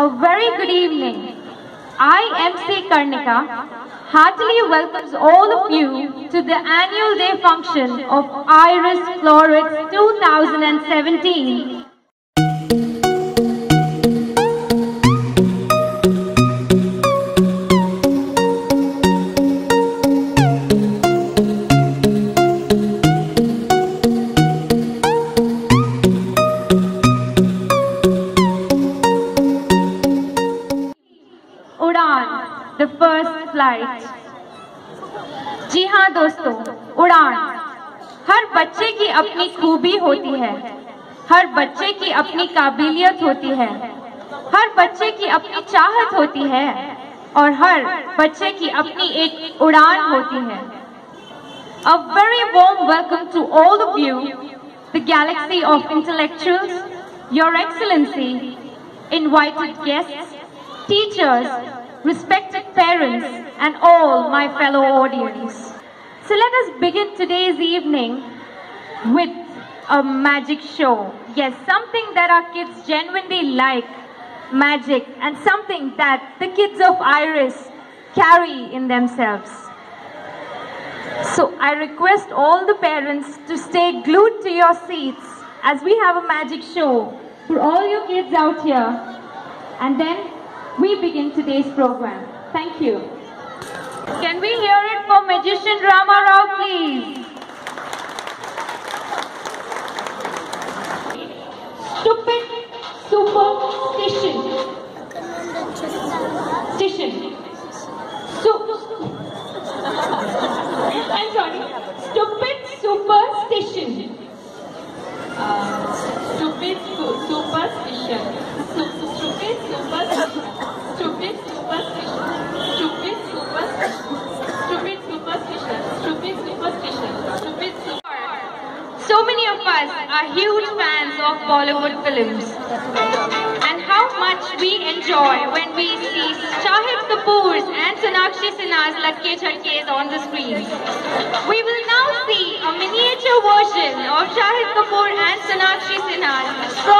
A very good evening. I, MC Karnica, heartily welcomes all of you to the annual day function of Iris Florets 2017. Flight जी हाँ दोस्तों, उड़ान। हर बच्चे की अपनी खूबी होती है। हर बच्चे की अपनी काबिलियत होती है। हर बच्चे की अपनी चाहत होती है। और हर बच्चे की अपनी एक उड़ान होती है। A very warm welcome to all of you the galaxy of intellectual your excellency invited guest teachers respect and all my fellow audience. So let us begin today's evening with a magic show. Yes, something that our kids genuinely like, magic, and something that the kids of Iris carry in themselves. So I request all the parents to stay glued to your seats as we have a magic show for all your kids out here. And then we begin today's program. Thank you. Can we hear it for magician Rama Rao, please? Stupid superstition. Stition. Su- I'm sorry. Stupid superstition. stupid su- superstition. Su- stupid superstition. Stupid superstition. Stupid superstition. Stupid superstition. Stupid superstition. Stupid super. So many of us are huge fans of Bollywood films. And how much we enjoy when we see Shahid Kapoor's and Sonakshi Sinha's Latke Chhatke on the screen. We will now see a miniature version of Shahid Kapoor and Sonakshi Sinha from Iris.